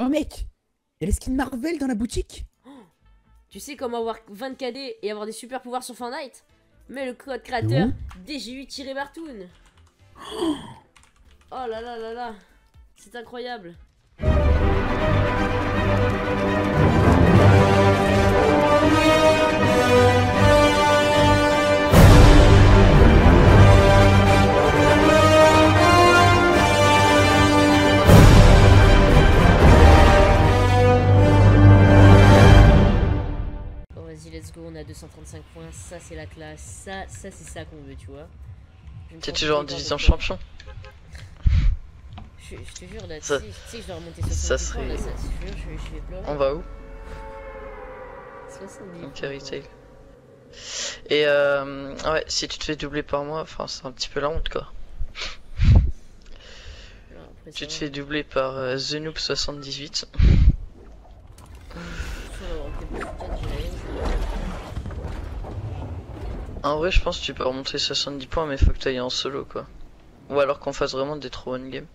Oh mec Y'a les skins Marvel dans la boutique Tu sais comment avoir 20 KD et avoir des super pouvoirs sur Fortnite? Mets le code créateur DGU-Bartoon. Oh là là là là. C'est incroyable. On a 235 points, ça c'est la classe, ça, ça c'est ça qu'on veut tu vois. T'es toujours en division champion Je, je te jure là, tu Ça- sais, tu sais que je dois remonter ça 70 points là, serait- ça, je te jure, je, je vais pleurer. On va où? 70 Ok, points. retail. Et euh, ouais, si tu te fais doubler par mois, enfin c'est un petit peu la honte quoi. Non, Tu te fais doubler par euh, TheNoob78. En vrai, je pense que tu peux remonter 70 points, mais faut que tu ailles en solo quoi. Ou alors qu'on fasse vraiment des trop one game.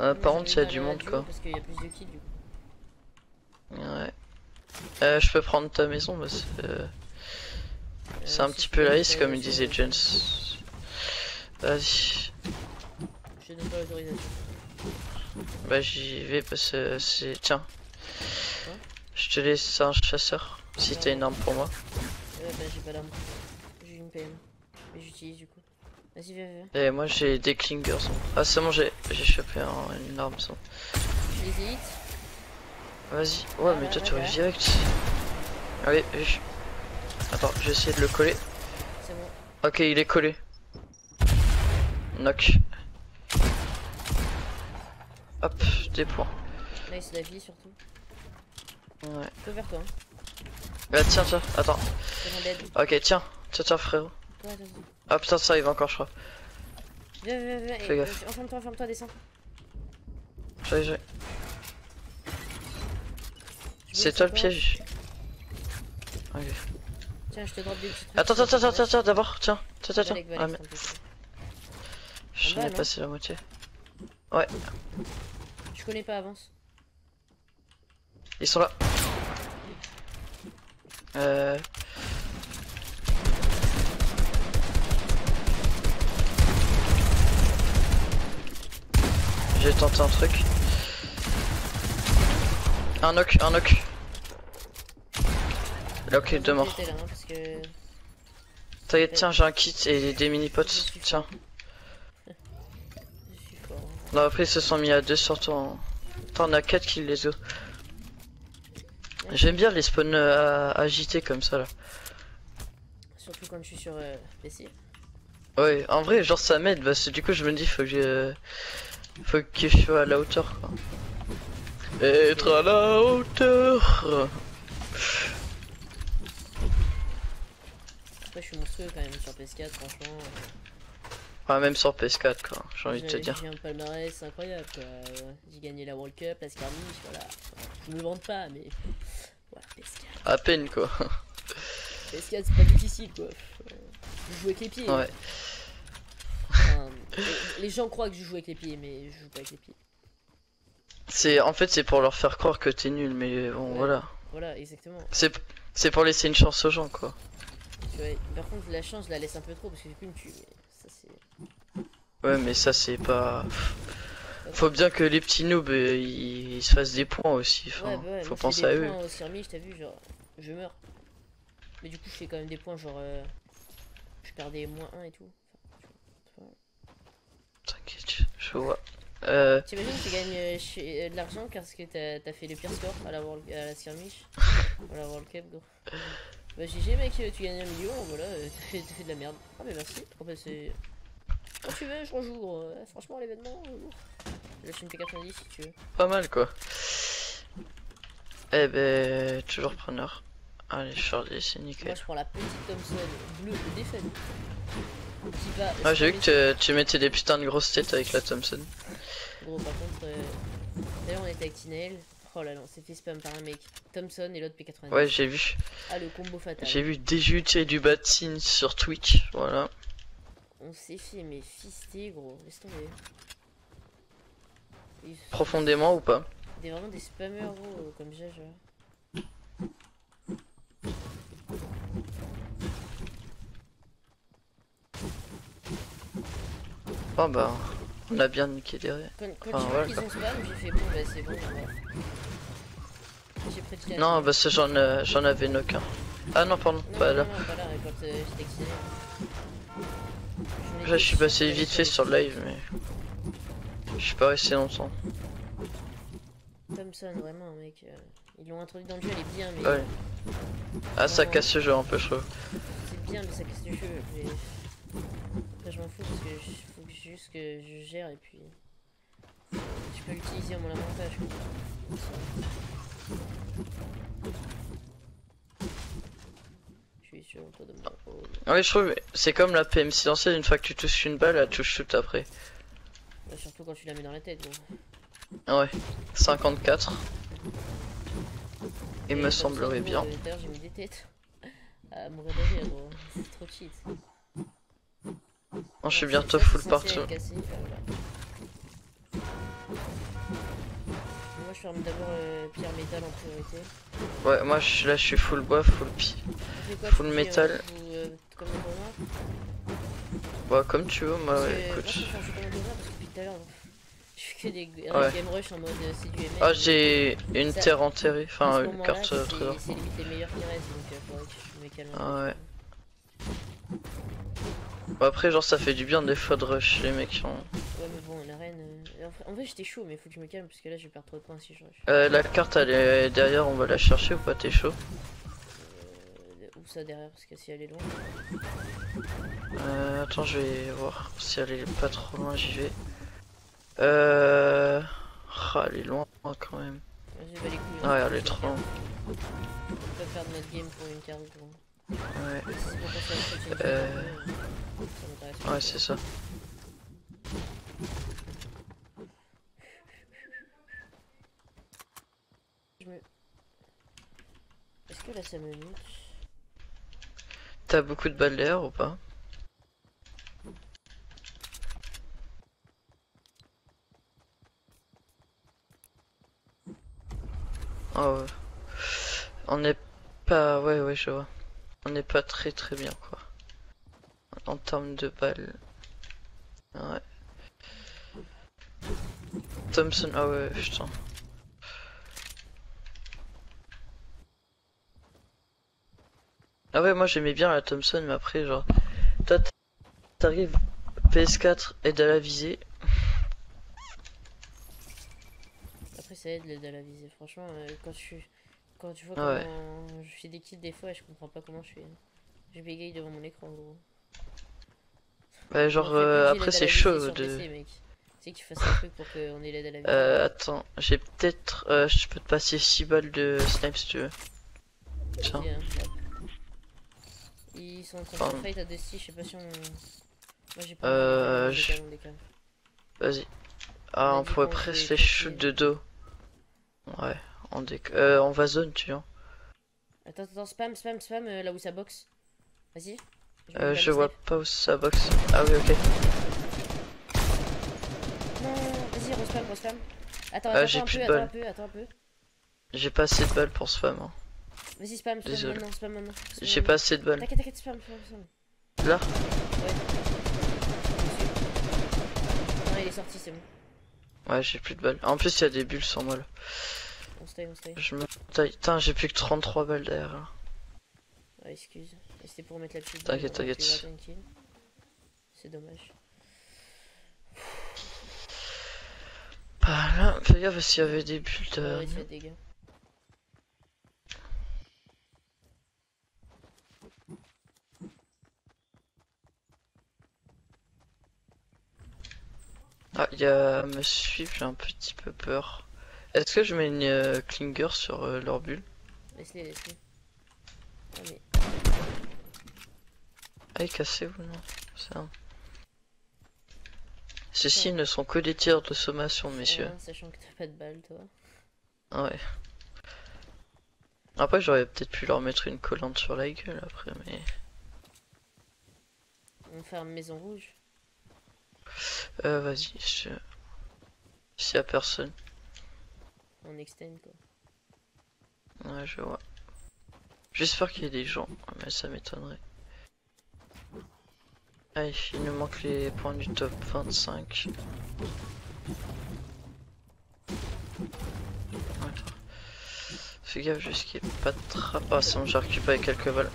Euh, par contre, il y a du un monde quoi. Parce qu'il y a plus de kills du coup. Ouais. Euh, je peux prendre ta maison, mais c'est euh, c'est Euh, un si petit peu la liste comme il disait je- Jones. Vas-y. Je donne pas l'autorisation. Bah j'y vais parce que c'est... Tiens. Quoi? Je te laisse un chasseur, si t'as une arme pour moi. Ouais, bah j'ai pas d'arme. J'ai une PM. Mais j'utilise du coup. Vas-y, viens, viens. Et moi j'ai des clingers. Ah c'est bon, j'ai j'ai chopé un- une arme. les hit. Vas-y. Ouais Ah, mais toi tu arrives direct. Allez, je- Attends, je vais essayer de le coller. C'est bon. Ok, il est collé. Knock. Hop, des points. Nice la vie surtout. Ouais. Cover toi. Hein. Bah tiens, tiens, attends. Ok, tiens, tiens, frérot. Attends. Ah putain, ça arrive encore, je crois. Viens, viens, viens. Fais gaffe. euh, Enferme-toi, enferme-toi, descends. J'arrive, j'arrive. C'est toi le piège. Tiens, je te drop des petits trucs. Attends, attends, attends, attends, d'abord, tiens, tiens, tiens, tiens. Ah, mais j'en ai passé la moitié. Je connais pas, avance. Ils sont là. Euh. J'ai tenté un truc. Un knock, un knock. Là, ok, deux morts. Hein. T'inquiète, tiens, j'ai un kit et des mini potes. Tiens. Hein. Non, après, ils se sont mis à deux sur ton. T'en as 4 kills, les os. J'aime bien les spawns euh, agités comme ça là. Surtout quand je suis sur euh, PC. Ouais, en vrai, genre ça m'aide parce que du coup, je me dis, faut que je. Faut que je sois à la hauteur quoi. Être à la hauteur. Après, je suis monstrueux quand même sur PS4, franchement. Ouais, même sur PS4 quoi, j'ai envie de te dire. j'ai un palmarès incroyable quoi. Ouais, J'ai gagné la World Cup, la Skirmish, voilà. Je me vante pas, mais. Voilà, PS4. À peine quoi. PS4 c'est pas difficile quoi. Euh, Je joue avec les pieds. Ouais. Enfin, les- gens croient que je joue avec les pieds, mais je joue pas avec les pieds. C'est en fait c'est pour leur faire croire que t'es nul, mais bon Ouais. voilà. Voilà, exactement. C'est c'est pour laisser une chance aux gens quoi. Par contre, la chance, je la laisse un peu trop parce que coup, il me tue. Mais ça, c'est. Ouais, mais ça c'est pas. Faut bien que les petits noobs euh, ils, ils se fassent des points aussi. Enfin, ouais, bah ouais, faut moi, penser à eux. au vu, genre, je meurs. Mais du coup, je fais quand même des points, genre, euh, je perds des moins 1 et tout. T'inquiète, je vois. Euh, T'imagines, tu gagnes euh, euh, de l'argent parce que t'as as fait le pire score à la, World, à la skirmish, à la World Cup, gros. Bah, GG, mec, euh, tu gagnes un million, voilà, t'as fait, de la merde. Ah, mais merci, trop passé. Quand tu veux, je rejoue. Euh, franchement, l'événement. Je laisse une P90 si tu veux. pas mal quoi. Eh ben, toujours preneur. Allez, Charlie, c'est Moi, nickel. je prends la petite Thompson bleue. Qui va. Ah, j'ai vu que tu, tu mettais des putains de grosses têtes avec la Thompson. Gros, par contre, euh... d'ailleurs, on était avec Tinael. Oh là là, on s'est fait spam par un mec. Thompson et l'autre P90. Ouais, j'ai vu. Ah, le combo fatal. J'ai vu des jeux et du Batsin sur Twitch. Voilà. On s'est fait, mais fisté, gros. Laisse tomber. Profondément ou pas? Des, vraiment des spammers gros, comme j'ai Oh bah, on a bien niqué derrière. Quand, quand Enfin, voilà, qu'ils ont spam, j'ai fait bon bah c'est bon. J'ai pris de Non, bah c'est j'en euh, j'en avais aucun. Ah non, pardon, non, pas non, là. non, pas là, quand euh. Je Là, je suis passé vite fait sur le live, mais je suis pas resté longtemps. Thompson, vraiment, mec. euh, Ils l'ont introduit dans le jeu, elle est bien, mais Ouais. Ah, ça casse le jeu un peu, je trouve. c'est bien, mais ça casse le jeu. Mais... Après, je m'en fous parce que je... juste que je gère et puis. Je peux l'utiliser à mon avantage. Je suis sur de mon rôle. Ouais, je trouve, c'est comme la PM silencieuse, une fois que tu touches une balle, elle touche tout après. Bah, surtout quand tu la mets dans la tête. Ah Ouais, 54. Il Et me comme semblerait bien. euh, j'ai mis des têtes. Gros. C'est trop cheat. Moi, je suis bientôt full partout. Moi je ferme d'abord euh, pierre métal en priorité. Ouais, moi, je suis là, je suis full bois, full pi. Quoi, Full métal. euh, euh, comme Bah, comme tu veux, moi, ouais, écoute. que des Ouais. game rush en mode euh, c'est du ML. Ah, j'ai une Ça- terre enterrée, enfin, une carte euh, trésor. C'est limite les meilleurs qui restent donc euh, faudrait que je me calme un Ah peu. ouais. Après, genre, ça fait du bien des fois de rush, les mecs. qui ont- Ouais mais bon l'arène. euh, en vrai- j'étais chaud mais faut que je me calme parce que là je vais perdre trop de points si je rush. Euh, la carte, elle est derrière, on va la chercher ou pas, t'es chaud? Euh, où ça derrière parce que si elle est loin. Euh, attends, je vais voir si elle est pas trop loin, j'y vais. Euh... Ah, elle est loin quand même. Vas-y bah les couilles. hein, Ouais, elle est trop loin. On peut faire notre game pour une carte. Ouais, Euh, ouais, c'est ça. Est-ce que là ça me nique T'as beaucoup de balles d'air ou pas Oh. On n'est pas... Ouais, ouais, je vois. On n'est pas très très bien, quoi. En termes de balles. Ouais. Thompson, ah ouais, putain. Ah ouais, moi j'aimais bien la Thompson, mais après, genre, toi t'arrives PS4 aide à la visée. Après ça aide l'aide à la visée. Franchement, euh, quand je suis... Quand tu vois Ouais. comment je fais des kills des fois, je comprends pas comment je fais. Je bégaye devant mon écran gros. Bah, genre, On fait euh, après c'est chaud de. C'est que tu fasses un truc pour qu'on ait l'aide à la visée. Euh, attends, j'ai peut-être. euh, je peux te passer 6 balles de snipe si tu veux. Tiens. Hein. Ils sont en train de Pardon. fight à Dusty, je sais pas si on... Moi j'ai pas Euh, je-. Vas-y. Ah, Vas-y, on pourrait presque les shoot de dos. Ouais, on déc... Euh, on va zone, tu vois. Attends, attends, spam, spam, spam, euh, là où ça boxe. Vas-y. vais Euh, je vois pas où ça boxe. Ah oui, ok. Non, vas-y, respam, respam. Attends, Ah, attends, j'ai un plus peu, de attends balles. un peu, attends un peu. J'ai pas assez de balles pour spam. Hein. Vas-y, spam, spam Désolé. maintenant, spam maintenant. J'ai pas assez de balles. T'inquiète, t'inquiète, spam, spam, spam. Là Non, il est sorti, c'est bon. Ouais, j'ai plus de balles. En plus, il y a des bulles sur moi là. On stay, on stay. Je me taille. Putain, j'ai plus que 33 balles là. Ouais, excuse. C'était pour mettre la petite. T'inquiète, t'inquiète. C'est dommage. Bah là, fais gaffe s'il y avait des bulles de. des dégâts. Ah, il y a me suivre, j'ai un petit peu peur. Est-ce que je mets une euh, clinger sur euh, leur bulle? Laisse-les, laisse-les. Ah. Allez, cassez-vous, non? Ceux-ci ne sont que des tirs de sommation, messieurs. Ouais, sachant que t'as pas de balles, toi. Ah ouais. Après, j'aurais peut-être pu leur mettre une collante sur la gueule après, mais. On ferme maison rouge. Euh, vas-y, je... S'il y a personne. En extend quoi. Ouais, je vois. J'espère qu'il y a des gens, mais ça m'étonnerait. Allez, il nous manque les points du top 25. Attends. Fais gaffe ait pas de trappe. Ah, c'est bon, j'ai récupéré quelques balles.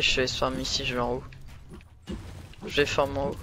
Je laisse farm ici, je vais en haut. Je vais farm en haut.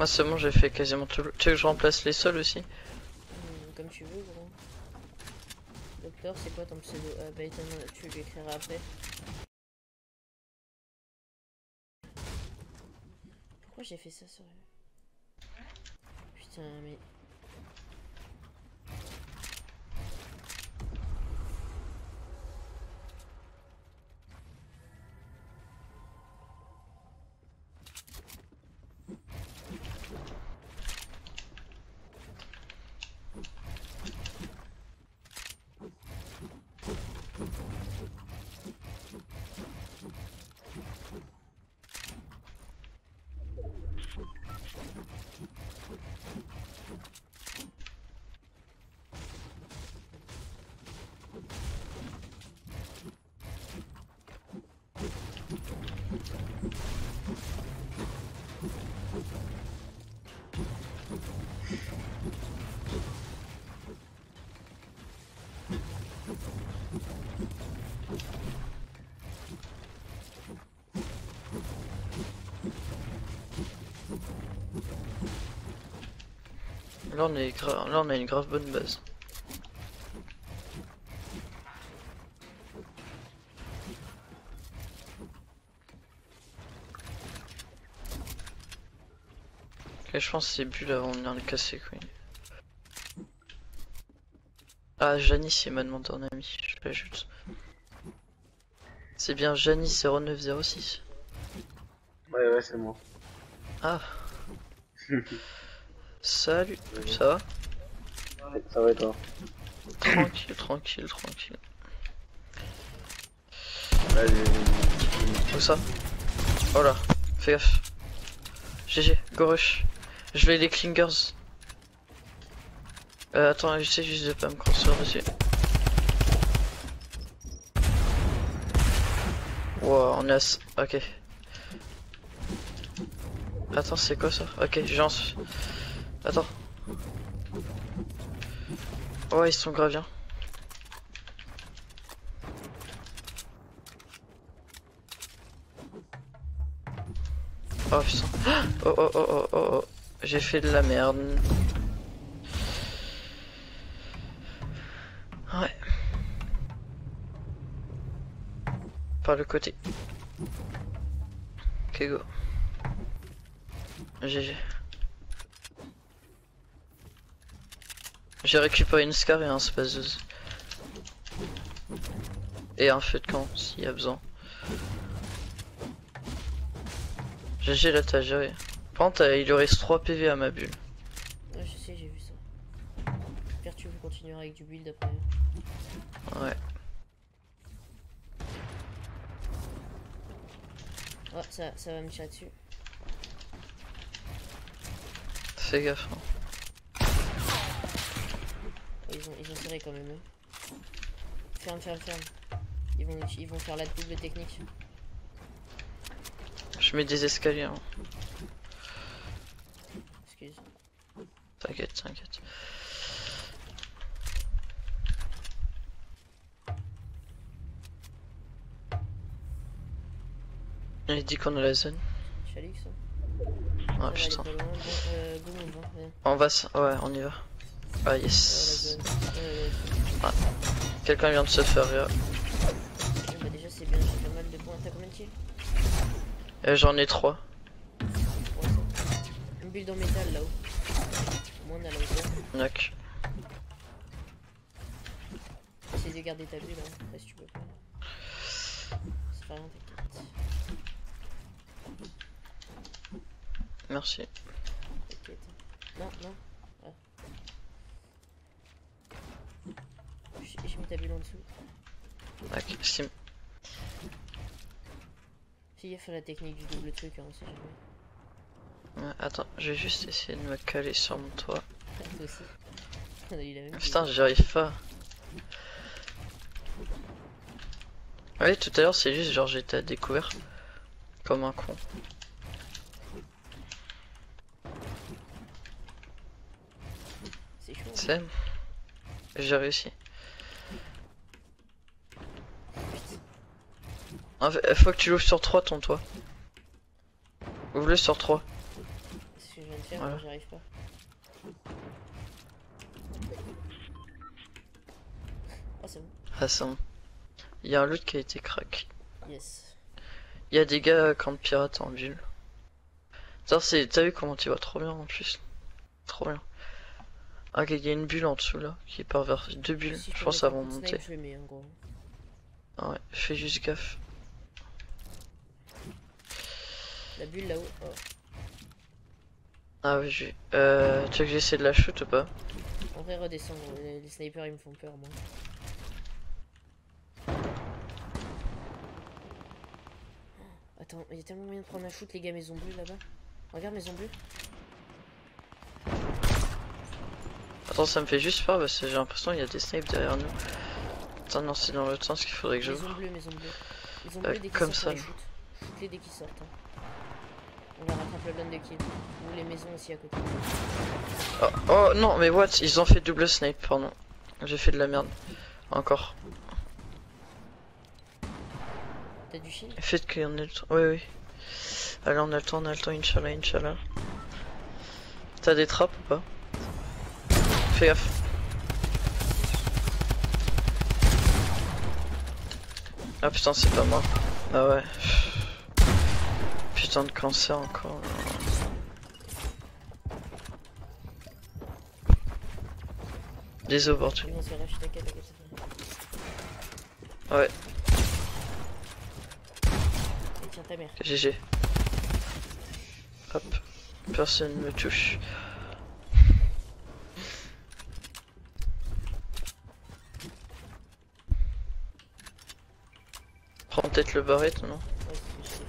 Moi, c'est bon, j'ai fait quasiment tout le. Tu veux que je remplace les sols aussi Hmm, comme tu veux, gros. Docteur, c'est quoi ton pseudo? Ah, bah, tu l'écriras après. Pourquoi j'ai fait ça, sérieux? Putain, mais. Là, on, est gra- Là, on a une grave bonne base. Je pense que c'est bulle avant de venir le casser, quoi. Ah, Janice, il m'a demandé un ami, je l'ajoute. C'est bien Janice 0906. Ouais, ouais, c'est moi. Ah, salut, ça va Ouais, ça va et toi Tranquille, tranquille, tranquille. J'ai- Où ça Oh là, fais gaffe. GG, go rush. Je vais les clingers. Euh, attends, j'essaie juste de pas me construire dessus. Wow, on est à... s- Ok. Attends, c'est quoi ça Ok, j'en suis... Attends. Ouais, ils sont grave bien. Oh putain. Oh oh oh oh oh oh. J'ai fait de la merde. Ouais. Par le côté. Ok go. GG. J'ai récupéré une scar et un spaceuse. Et un feu de camp s'il y a besoin. GG là t'as géré. Par contre euh, il lui reste 3 PV à ma bulle. Ouais, je sais, j'ai vu ça. J'espère que tu veux continuer avec du build après. Ouais. Oh, ça, ça va me tirer dessus. Fais gaffe. hein. Ils, ont, ils ont tiré quand même. eux. Ferme, ferme, ferme. Ils vont, ils vont faire la double technique. Je mets des escaliers. hein. Excuse. T'inquiète, t'inquiète. Il dit qu'on a la zone. Chalix. Hein. Ah aller putain. loin. Bon, euh, hein. On va s- Ouais, on y va. Ah Euh, yes. Euh, Quelqu'un vient de se faire rire. bah déjà c'est bien, j'ai pas mal de points. T'as combien de kills Et J'en ai trois. Ouais, ça. Une bulle en métal là-haut. Au moins on a la hauteur. Knock. Essaye de garder ta bulle, hein, après, si tu peux pas. C'est pas rien, t'inquiète. Merci. T'inquiète. Non, non. Ah. J'ai j'ai mis ta bulle en dessous. Knock. Sim. Fais gaffe à la technique du double truc, hein, on sait jamais. Ouais, attends, je vais juste essayer de me caler sur mon toit. Toi aussi. On a eu la même Putain, idée. j'y arrive pas. Ouais, tout à l'heure, c'est juste genre j'étais à découvert. Comme un con. C'est chaud. hein. C'est. J'ai réussi. En fait, faut que tu l'ouvres sur 3 ton toit. Ouvre-le sur 3. C'est ce que je viens de faire, Voilà. moi, j'y arrive pas. Ah, c'est bon. Ah, c'est bon. Il y a un loot qui a été crack. Yes. Il y a des gars quand pirates en c'est. T'as vu comment tu vois trop bien en plus Trop bien. Ah, ok, il y a une bulle en dessous là qui part vers deux bulles. Si Je pense de monter. snipe, Je le mets, en gros. Ah ouais, fais juste gaffe. La bulle là-haut. Oh. Ah oui, j'ai. Euh. Tu veux que j'essaie de la shoot ou pas? En vrai, redescends. gros. Les, les snipers ils me font peur, moi. Attends, il y a tellement moyen de prendre un shoot, les gars, maison bleue là-bas. Regarde, maison bleue. Attends, ça me fait juste peur parce que j'ai l'impression qu'il y a des snipes derrière nous. Attends, non, c'est dans l'autre sens qu'il faudrait que je. Maison bleue, maison bleue. Maison Euh, dès comme sortent, ça, shoot. Dès qu'ils sortent. hein. On leur rattrape le de kill. Ou les maisons aussi à côté. Oh, oh non, mais what? Ils ont fait double snipe, pardon. J'ai fait de la merde. Encore. T'as du shield? Faites qu'il y en ait le temps. Oui, oui. Allez, on a le temps, on a le temps, Inch'Allah, Inch'Allah. T'as des trappes ou pas? Fais gaffe. Ah putain, c'est pas moi. Ah ouais. Putain de cancer encore. Des opportunités. Ouais, tiens ta mère. GG. Hop. Personne me touche. Prends peut-être le barrette, non Ouais, c'est ce que je sais.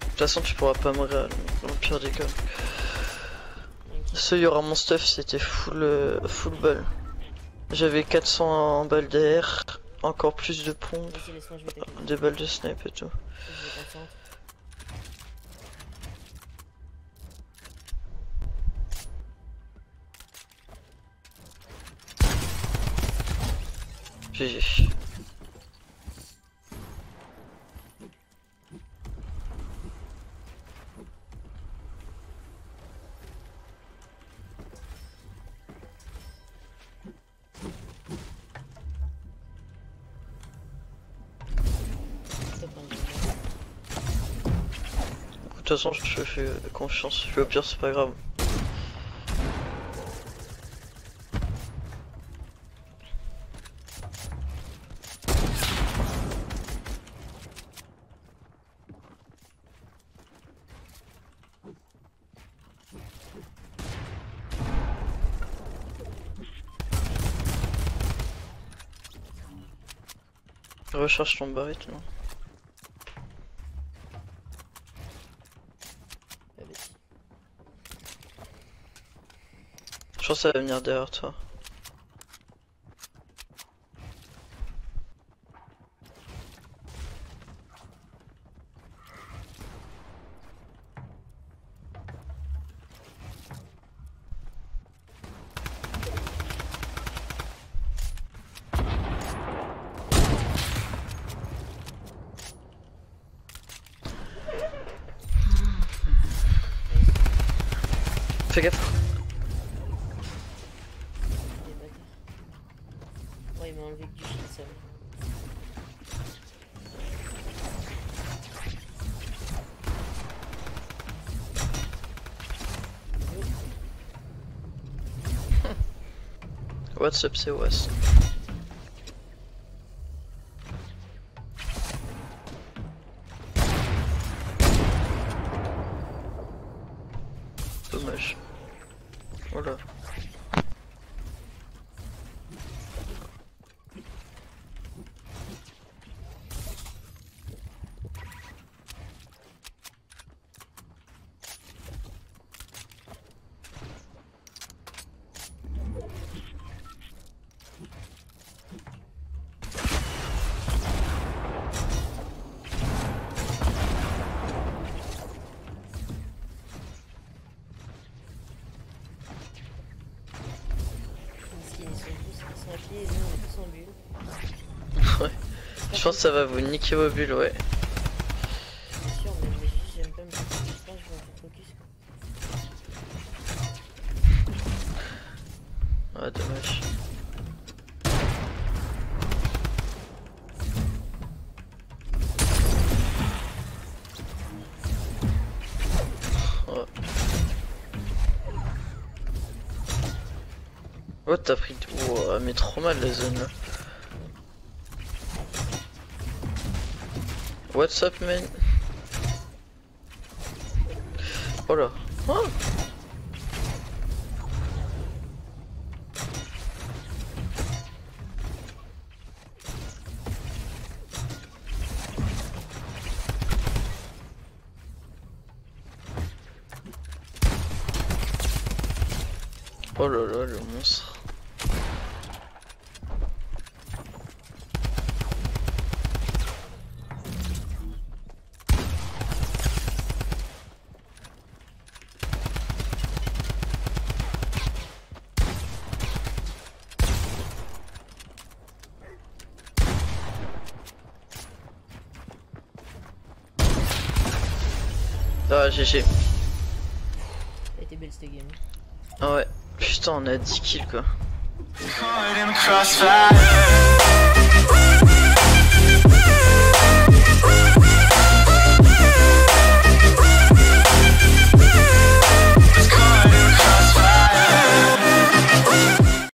De toute façon, tu pourras pas mourir le pire des cas. Ce il y aura mon stuff, c'était full, euh, full balle. J'avais 400 en balles d'air, encore plus de pompes, des balles de snipe et tout. GG. Toute façon, je fais confiance. Au pire, c'est pas grave. Recherche ton barrette, non? Je pense que ça va venir derrière toi. Fais gaffe. What's up, pense que ça va vous niquer vos bulles, ouais. Ouais, dommage. Oh. Oh, t'as pris. Oh, mais trop mal la zone là. What's up, man? Oh là. Oh Oh là là, le monstre. Ah, GG. Elle était belle cette game. Ah ouais. Putain, on a 10 kills quoi.